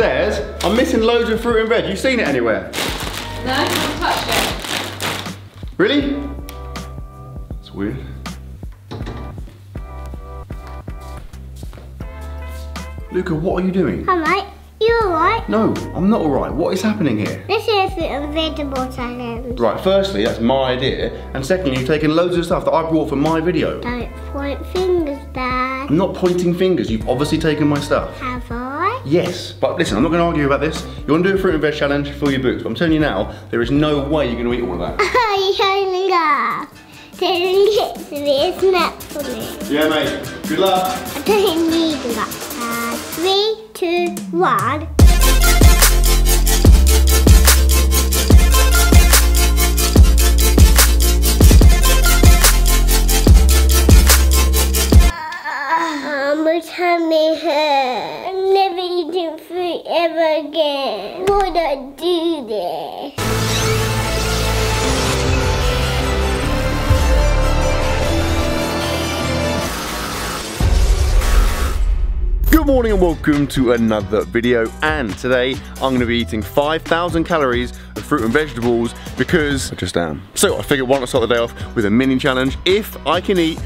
Says, I'm missing loads of fruit and veg. You seen it anywhere? No, I haven't touched it. Really? It's weird. Luca, what are you doing? Alright, you alright? No, I'm not alright. What is happening here? This is a vegetable challenge. Right, firstly, that's my idea. And secondly, you've taken loads of stuff that I brought for my video. Don't point fingers, Dad. I'm not pointing fingers. You've obviously taken my stuff. Have I? Yes, but listen, I'm not going to argue about this. You want to do a fruit and veg challenge, fill your boots. But I'm telling you now, there is no way you're going to eat all of that. I Didn't get to be a snack for me. Yeah, mate. Good luck. I don't need that, uh, Dad. Three, two, one. My tummy hurts. I'm never eating fruit ever again. Would I do this? Morning and welcome to another video. And today I'm going to be eating 5,000 calories of fruit and vegetables because I just am. So I figured why not start the day off with a mini challenge. If I can eat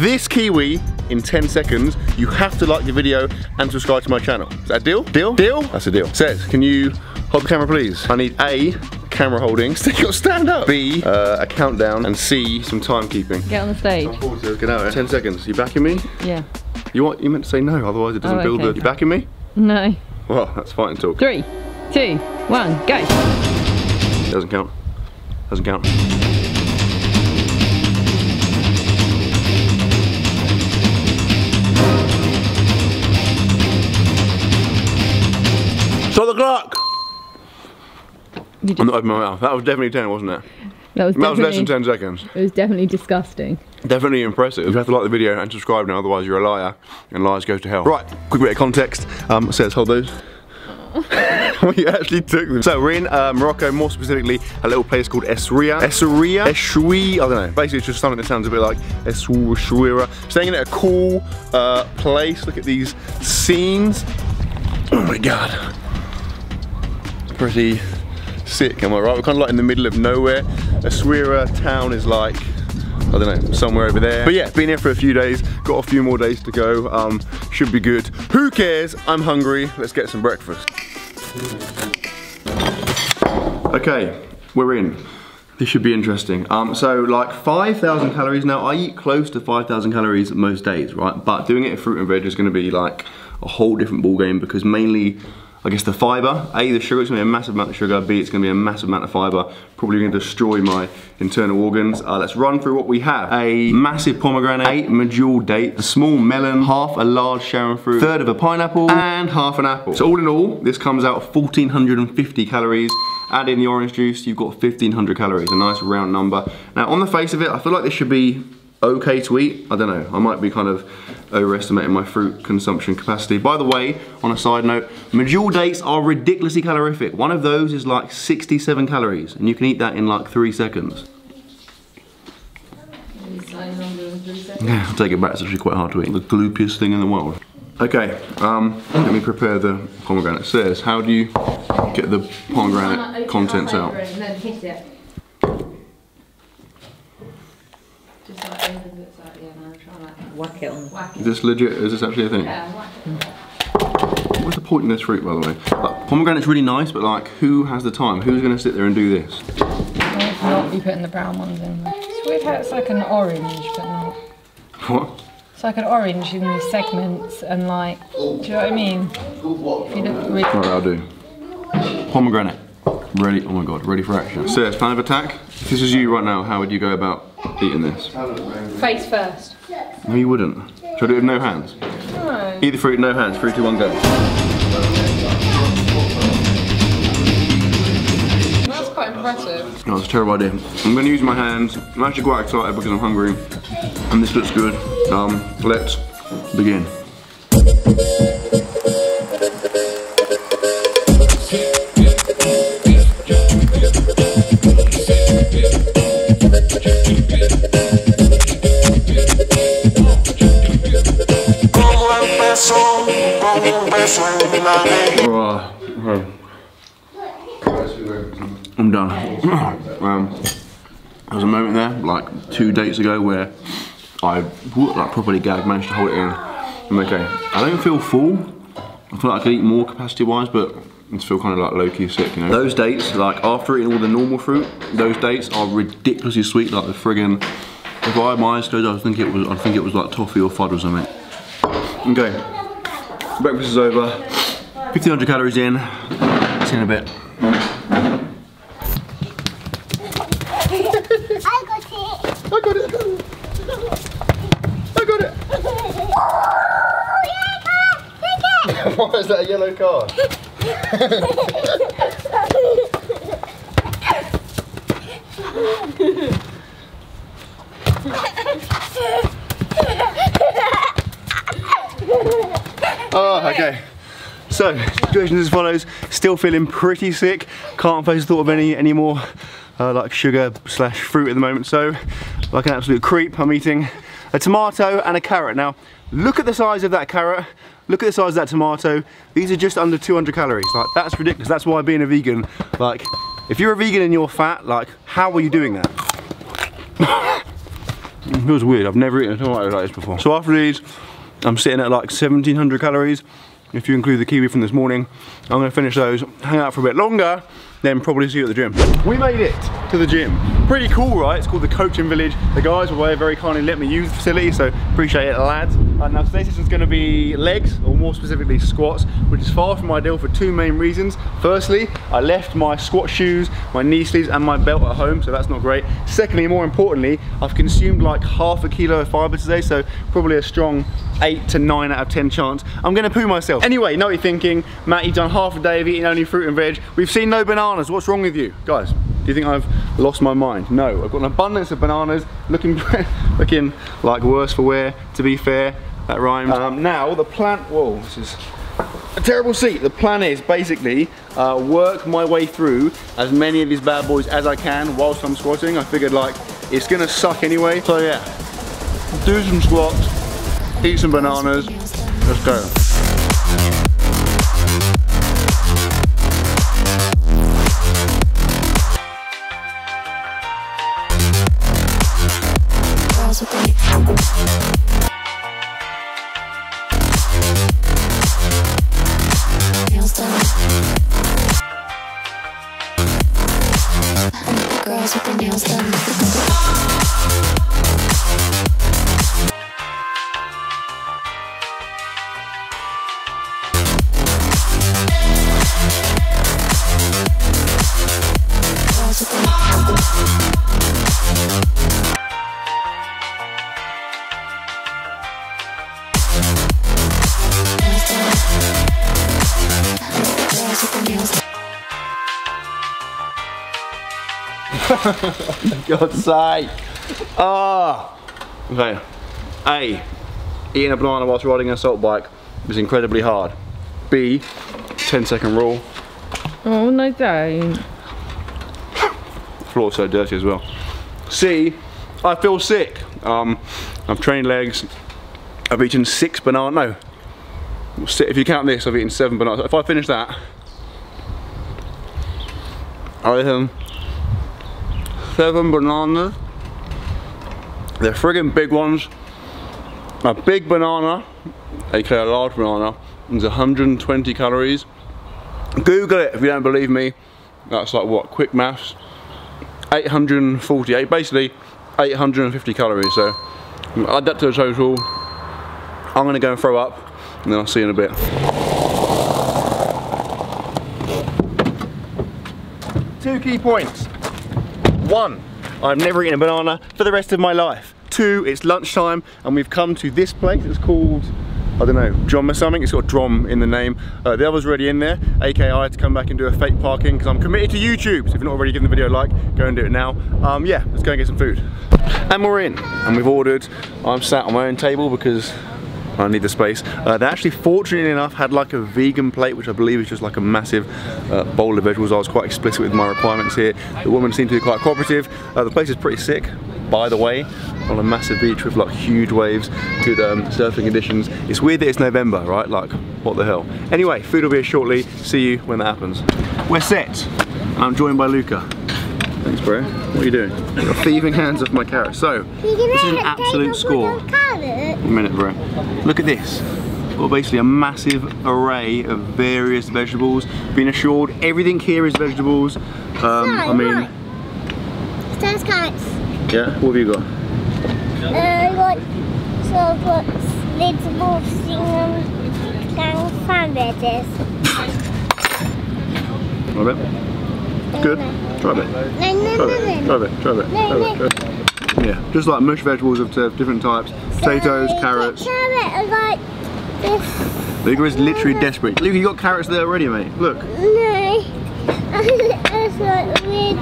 this kiwi in 10 seconds, you have to like the video and subscribe to my channel. Is that a deal? Deal? Deal? That's a deal. Says, can you hold the camera please? I need A, camera holding, stick your stand up. B, uh, a countdown, and C, some timekeeping. Get on the stage. Forward to get out. 10 seconds. You backing me? Yeah. You want? You meant to say no, otherwise it doesn't Oh, build okay. the. You backing me? No. Well, that's fighting talk. Three, two, one, go. Doesn't count. Doesn't count. Stop the clock! I'm not opening my mouth. That was definitely 10, wasn't it? That was That was less than 10 seconds. it was definitely disgusting. Definitely impressive. You have to like the video and subscribe now, otherwise you're a liar, and liars go to hell. Right, quick bit of context. Um, says hold those. we actually took them. So we're in uh, Morocco, more specifically a little place called Esria. Esria? Eshui? I don't know. Basically it's just something that sounds a bit like Eswira. Staying in a cool uh, place. Look at these scenes. Oh my god. It's pretty sick, am I right? We're kind of like in the middle of nowhere. Aswira town is like I don't know, somewhere over there. But yeah, been here for a few days, got a few more days to go. Um, should be good. Who cares? I'm hungry. Let's get some breakfast. Okay, we're in. This should be interesting. Um, so like 5,000 calories. Now I eat close to 5,000 calories most days, right? But doing it in fruit and veg is gonna be like a whole different ball game because mainly I guess the fiber, A, the sugar, it's gonna be a massive amount of sugar, B, it's gonna be a massive amount of fiber, probably gonna destroy my internal organs. Uh, let's run through what we have. A massive pomegranate, eight medjool date, a small melon, half a large Sharon fruit, third of a pineapple, and half an apple. So all in all, this comes out 1,450 calories. Add in the orange juice, you've got 1,500 calories, a nice round number. Now on the face of it, I feel like this should be okay to eat. I don't know, I might be kind of overestimating my fruit consumption capacity. By the way, on a side note, medjool dates are ridiculously calorific. One of those is like 67 calories, and you can eat that in like three seconds. Yeah, I'll take it back, it's actually quite hard to eat. The gloopiest thing in the world. Okay, um, let me prepare the pomegranate. It says, how do you get the pomegranate contents out? And then hit it. Just like over the side, yeah, no, try like Whack it on. whack Is it. this legit? Is this actually a thing? Yeah, whack it. What's the point in this fruit, by the way? Like, pomegranate's really nice, but like, who has the time? Who's gonna sit there and do this? Not be putting the brown ones in there. It's weird how it's like an orange, but not. What? It's like an orange in the segments and like, do you know what I mean? If you look really Right, I'll do. Pomegranate. Ready, oh my god, ready for action. So, plan of attack. If this is you right now, how would you go about eating this? face first. No, you wouldn't. Should I do it with no hands? No. Eat the fruit, no hands. Three, two, one, go. That's quite impressive. No, it's a terrible idea. I'm gonna use my hands. I'm actually quite excited because I'm hungry. And this looks good. Um, let's begin. I'm done. um, there was a moment there, like two dates ago, where I like properly gagged, managed to hold it in. I'm okay. I don't feel full. I feel like I could eat more capacity wise, but I feel kind of like low key sick, you know. Those dates, like after eating all the normal fruit, those dates are ridiculously sweet, like the friggin' If I had my eyes closed, I think it was. I think it was like toffee or fudge or something. Okay, breakfast is over. 1500 calories in. See in a bit. I got it. I got it. I got it. Oh, yeah, take it. Why is that a yellow card? Oh, okay. So, situation as follows. Still feeling pretty sick. Can't face the thought of any any more uh, like sugar slash fruit at the moment. So, like an absolute creep, I'm eating a tomato and a carrot. Now, look at the size of that carrot. Look at the size of that tomato. These are just under 200 calories. Like, that's ridiculous. That's why being a vegan, like, if you're a vegan and you're fat, like, how are you doing that? it feels weird. I've never eaten a tomato like this before. So after these, I'm sitting at like 1700 calories. If you include the kiwi from this morning, I'm gonna finish those, hang out for a bit longer, then probably see you at the gym. We made it to the gym. Pretty cool, right? It's called the Coaching Village. The guys were very kindly let me use the facility, so appreciate it, lads. Uh, now today's session is gonna be legs, or more specifically squats, which is far from ideal for two main reasons. Firstly, I left my squat shoes, my knee sleeves, and my belt at home, so that's not great. Secondly, more importantly, I've consumed like half a kilo of fiber today, so probably a strong eight to nine out of 10 chance. I'm gonna poo myself. Anyway, know what you're thinking. Matt, you've done half a day of eating only fruit and veg. We've seen no bananas. What's wrong with you? Guys, do you think I've lost my mind? No, I've got an abundance of bananas, looking looking like worse for wear, to be fair. That rhymes. Um, now, the plan, whoa, this is a terrible seat. The plan is basically uh, work my way through as many of these bad boys as I can whilst I'm squatting. I figured like, it's gonna suck anyway. So yeah, do some squats, eat some bananas, let's go. God's sake. Ah. Okay. A. Eating a banana whilst riding an assault bike is incredibly hard. B. 10 second rule. Oh no, don't. Floor's so dirty as well. C. I feel sick. Um, I've trained legs. I've eaten six banana. No. If you count this, I've eaten seven bananas. If I finish that, I eaten seven bananas. They're friggin' big ones. A big banana, aka a large banana, is 120 calories. Google it if you don't believe me. That's like what? Quick maths. 848, basically 850 calories. So add that to the total. I'm gonna go and throw up, and then I'll see you in a bit. Two key points. One, I've never eaten a banana for the rest of my life. Two, it's lunchtime and we've come to this place. It's called, I don't know, Drom or something. It's got Drom in the name. Uh, the other's already in there. AKA I had to come back and do a fake parking because I'm committed to YouTube. So if you're not already giving the video a like, go and do it now. Um, yeah, let's go and get some food. And we're in and we've ordered. I'm sat on my own table because I need the space. Uh, they actually, fortunately enough, had like a vegan plate, which I believe is just like a massive uh, bowl of vegetables. I was quite explicit with my requirements here. The woman seemed to be quite cooperative. Uh, the place is pretty sick, by the way, on a massive beach with like huge waves, good um, surfing conditions. It's weird that it's November, right? Like, what the hell? Anyway, food will be here shortly. See you when that happens. We're set. I'm joined by Luca. Thanks, bro. What are you doing? You're thieving hands off my carrot. So, this is an absolute score. Carrot. A minute, bro. Look at this. Got basically a massive array of various vegetables. Being assured, everything here is vegetables. Um, I mean, Stars carrots. yeah. What have you got? Uh, what? So what? Little singing gang fan veggies. Try a bit. Good. Try a bit. No, no, Try no, a bit. no. Try a bit. Try a bit. Try a bit. Try a bit. Yeah, just like mush vegetables of uh, different types. Potatoes, carrots. Carrot are like this. Luca is literally desperate. Luca, you got carrots there already, mate. Look. No. It's like red.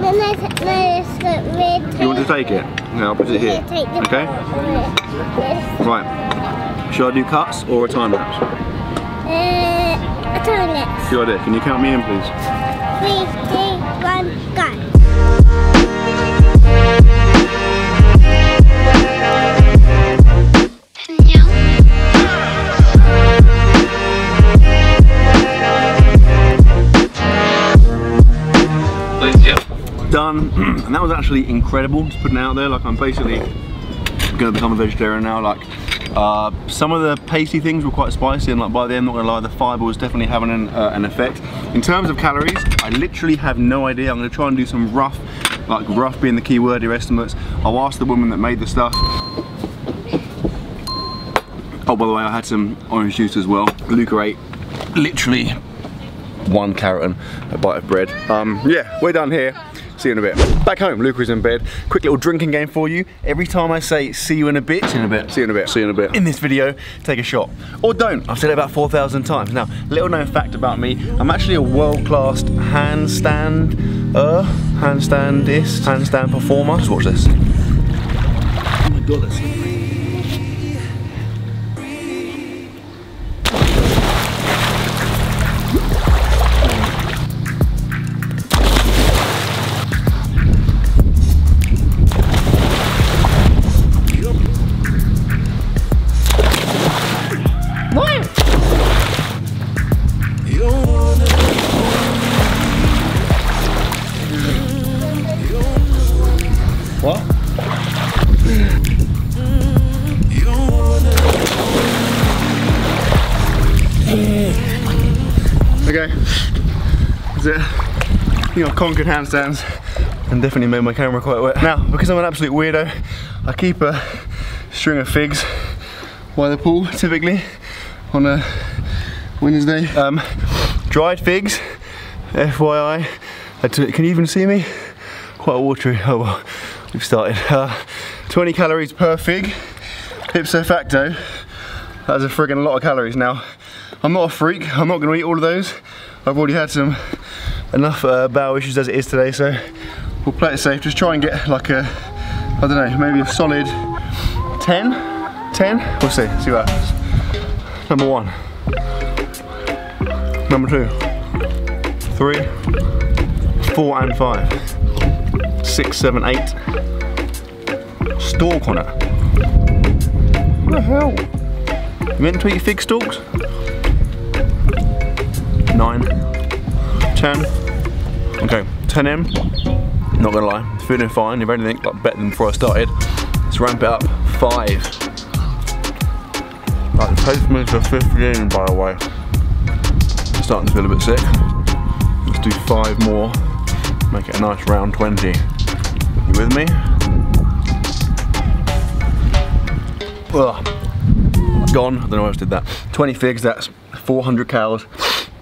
No, no, no, it's like red. You want to take it? No, I'll put it here. Okay? Right. Should I do cuts or a time lapse? Uh, a toilet. Good idea. Can you count me in, please? Three, two, one, go. Done. and that was actually incredible, just putting it out there. Like, I'm basically going to become a vegetarian now. Like, uh, some of the pasty things were quite spicy, and like by the end, not gonna lie, the fiber was definitely having an, uh, an effect. In terms of calories, I literally have no idea. I'm gonna try and do some rough, like rough being the key word here, estimates. I'll ask the woman that made the stuff. Oh, by the way, I had some orange juice as well. Luca ate literally one carrot and a bite of bread. Um, yeah, we're done here. See you in a bit. Back home, Luca's in bed. Quick little drinking game for you. Every time I say see you in a bit, see you in a bit, see you in a bit, see you in a bit. In this video, take a shot. Or don't. I've said it about 4,000 times. Now, little known fact about me, I'm actually a world-class handstand, uh, handstandist, handstand performer. Just watch this. Oh my god, conquered handstands and definitely made my camera quite wet. Now, because I'm an absolute weirdo, I keep a string of figs by the pool, typically, on a Wednesday. Um, dried figs, FYI. Can you even see me? Quite watery. Oh well, we've started. Uh, 20 calories per fig. Ipso facto, that's a friggin' lot of calories. Now, I'm not a freak. I'm not going to eat all of those. I've already had some enough uh, bowel issues as it is today, so we'll play it safe. Just try and get like a, I don't know, maybe a solid 10. 10. We'll see. See what happens. Number one. Number two. Three. Four and five. Six, seven, eight. Stalk on it. What the hell? You meant to eat fig stalks? Nine. Ten. Okay, 10 in. Not gonna lie, feeling fine. If anything, like better than before I started. Let's ramp it up. Five. That takes me to 15, by the way. Starting to feel a bit sick. Let's do five more. Make it a nice round 20. You with me? Ugh. Gone. I don't know why I just did that. 20 figs, that's 400 calories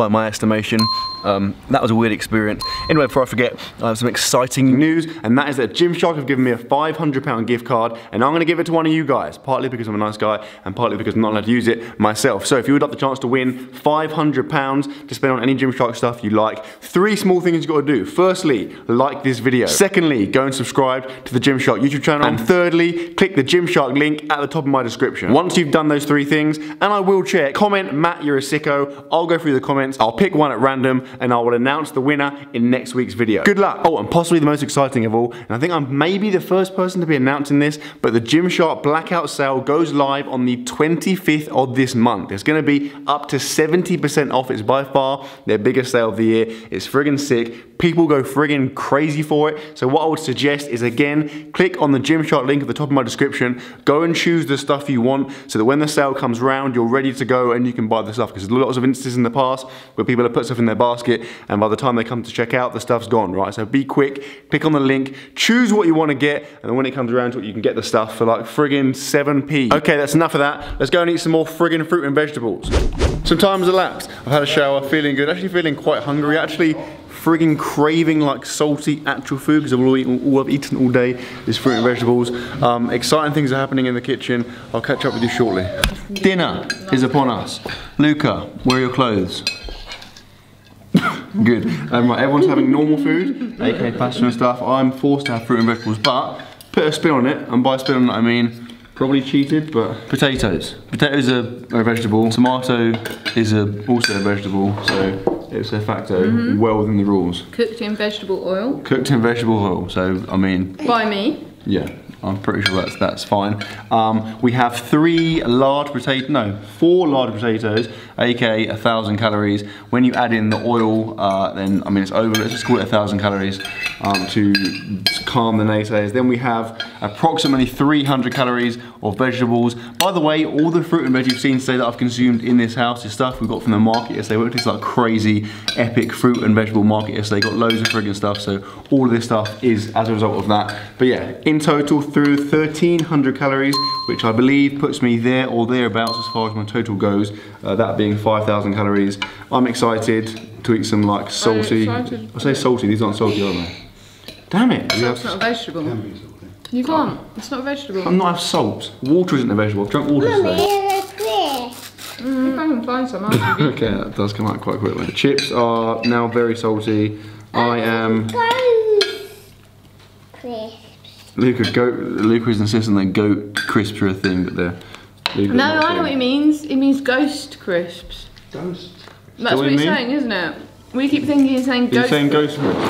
by my estimation. Um, that was a weird experience. Anyway, before I forget, I have some exciting news, and that is that Gymshark have given me a £500 gift card, and I'm going to give it to one of you guys, partly because I'm a nice guy, and partly because I'm not allowed to use it myself. So if you would like the chance to win £500 to spend on any Gymshark stuff you like, three small things you've got to do. Firstly, like this video. Secondly, go and subscribe to the Gymshark YouTube channel. And thirdly, click the Gymshark link at the top of my description. Once you've done those three things, and I will check, comment Matt, you're a sicko. I'll go through the comments, I'll pick one at random, and I will announce the winner in next week's video. Good luck. Oh, and possibly the most exciting of all, and I think I'm maybe the first person to be announcing this, but the Gymshark blackout sale goes live on the 25th of this month. It's gonna be up to 70% off. It's by far their biggest sale of the year. It's friggin' sick. People go friggin' crazy for it. So what I would suggest is again, click on the Gymshark link at the top of my description. Go and choose the stuff you want so that when the sale comes round, you're ready to go and you can buy the stuff. Because there's lots of instances in the past where people have put stuff in their basket and by the time they come to check out, the stuff's gone, right? So be quick, click on the link, choose what you want to get, and then when it comes around to it, you can get the stuff for like friggin' 7p. Okay, that's enough of that. Let's go and eat some more friggin' fruit and vegetables. Some time has elapsed. I've had a shower, feeling good. Actually feeling quite hungry. Actually friggin' craving like salty actual food because all, all I've eaten all day is fruit and vegetables. Um, exciting things are happening in the kitchen. I'll catch up with you shortly. Dinner is upon us. Luca, where are your clothes? Good. Um, right, everyone's having normal food, aka pasta and stuff. I'm forced to have fruit and vegetables, but put a spin on it, and by spin on it I mean probably cheated, but potatoes. Potatoes are, are a vegetable. Tomato is a, also a vegetable, so it's de facto well within the rules. Cooked in vegetable oil Cooked in vegetable oil, so I mean, by me. yeah, I'm pretty sure that's that's fine. Um, we have three large potato, no, four large potatoes, aka a thousand calories. When you add in the oil, uh, then I mean it's over. Let's just call it a thousand calories um, to calm the naysayers. Then we have approximately 300 calories of vegetables. By the way, all the fruit and veg you've seen today that I've consumed in this house is stuff we got from the market yesterday. We went to this like crazy, epic fruit and vegetable market yesterday. Got loads of friggin' stuff. So all of this stuff is as a result of that. But yeah, in total through 1300 calories, which I believe puts me there or thereabouts as far as my total goes. Uh, that being 5,000 calories. I'm excited to eat some like salty. I say salty. These aren't salty, are they? Damn it. we It's not a vegetable. You can't. It's not a vegetable. I'm not have salt. Water isn't a vegetable. I've drunk water Mummy, today. it's clear. Mm. If I can find some, I'll. Okay, that does come out quite quickly. The chips are now very salty. I am. Goat. Clear. Luca, goat, Luca's insisting that goat crisps are a thing, but they're. Luca's No, I know what saying. it means. It means ghost crisps. Ghost. That's what what you you're mean? saying, isn't it? We keep thinking you're saying You're ghost. saying ghost crisps?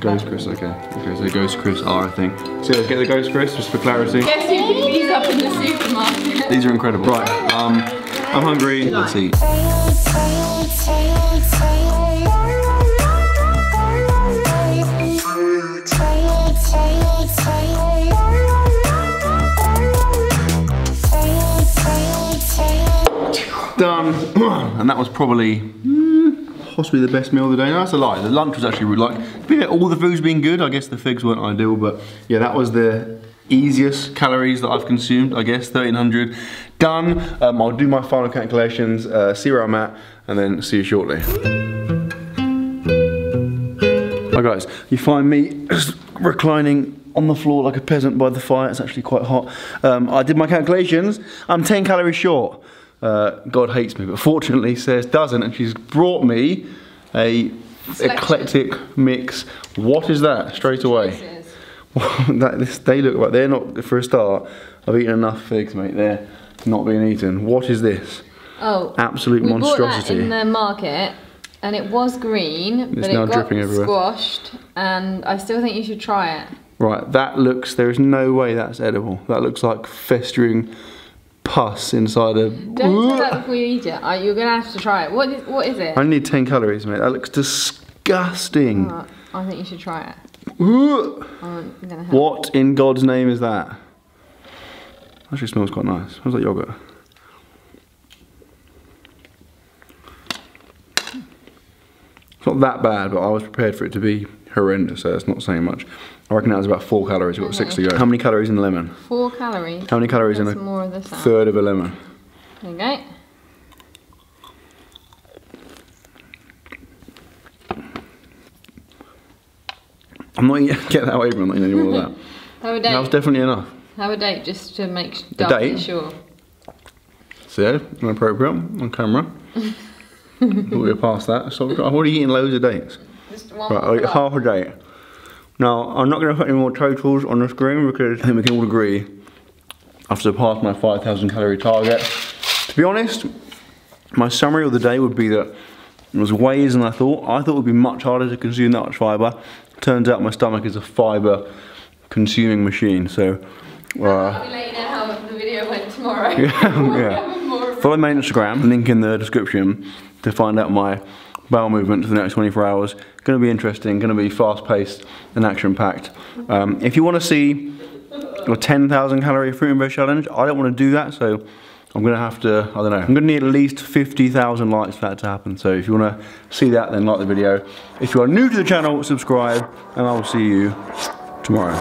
Ghost Chris, okay. Okay, so ghost Chris are a thing. So let's get the ghost Chris, just for clarity. Guess who picked these up in the supermarket? These are incredible. Right, um, I'm hungry. Let's eat. Done. And that was probably possibly the best meal of the day. No, that's a lie. The lunch was actually really like, yeah, all the food's been good. I guess the figs weren't ideal, but yeah, that was the easiest calories that I've consumed, I guess, 1300. Done. Um, I'll do my final calculations, uh, see where I'm at, and then see you shortly. Hi guys, you find me reclining on the floor like a peasant by the fire. It's actually quite hot. Um, I did my calculations. I'm 10 calories short. Uh, God hates me, but fortunately says doesn't, and she's brought me a eclectic mix. What is that? Straight away. that, this, they look like they're not for a start. I've eaten enough figs, mate. They're not being eaten. What is this? Oh, Absolute we bought that monstrosity. in the market, and it was green, but now it got dripping everywhere. squashed. And I still think you should try it. Right, that looks. There is no way that's edible. That looks like festering pus inside a. Don't say that before you eat it. Uh, You're gonna have to try it. What is, what is it? I need 10 calories, mate. That looks disgusting. Uh, I think you should try it. Ooh. What in God's name is that? Actually smells quite nice. Smells like yogurt. It's not that bad, but I was prepared for it to be horrendous, so it's not saying much. I reckon that was about four calories. We've got six to go. How many calories in the lemon? Four calories. How many calories in a more of this out. third of a lemon? There you go. I'm not eating, get that away from I'm not eating any more of that. Have a date. That was definitely enough. Have a date just to make sh- A date? sure. So, inappropriate on camera. We're past that. So I've already eaten loads of dates. Just one Right, more I'll eat block. half a date. Now, I'm not going to put any more totals on the screen because I think we can all agree I've surpassed my 5,000 calorie target. To be honest, my summary of the day would be that It was way easier than I thought. I thought it would be much harder to consume that much fibre. Turns out my stomach is a fibre consuming machine. So, uh, I'll let you know how the video went tomorrow. yeah. Follow my Instagram, link in the description to find out my bowel movement for the next 24 hours. Going to be interesting, going to be fast paced and action packed. Um, if you want to see a 10,000 calorie fruit and veg challenge, I don't want to do that, so I'm going to have to, I don't know, I'm going to need at least 50,000 likes for that to happen. So if you want to see that, then like the video. If you are new to the channel, subscribe, and I will see you tomorrow.